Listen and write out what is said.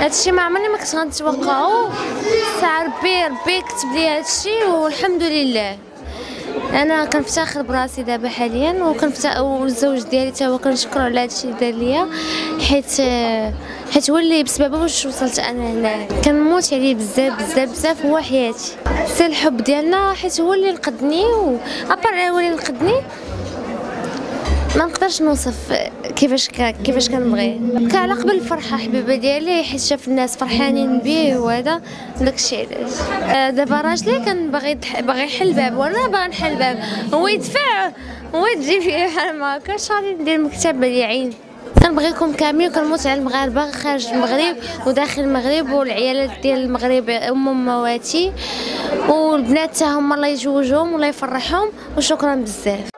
هادشي ما عمرني ما كنت غنتوقعو. ساعة ربي ربي كتب لي هادشي والحمد لله. أنا كنفتخر براسي دابا حاليا وكنفتخر والزوج ديالي تا هو كنشكرو على هادشي دار ليا. حيت حيت هو اللي بسببه واش وصلت أنا هنا. كنموت عليه بزاف بزاف بزاف هو حياتي. سي الحب ديالنا حيت هو اللي نقدني و أبار هو اللي نقدني. ما نقدرش نوصف كيفاش كيفاش كنبغيه على قبل الفرحه حبيبة ديالي حيت شاف الناس فرحانين به وهذا داكشي علاش. آه، دابا راجلي كان باغي باغي يحل الباب وأنا باغا نحل الباب. هو يدفع هو تجي فيه بحال ما هكاش غادي ندير مكتب عين كنبغيكم كاملين وكنموت على المغاربة خارج المغرب وداخل المغرب والعيالات ديال المغرب أم مواتي والبنات حتى هما الله يجوجهم والله يفرحهم وشكرا بزاف.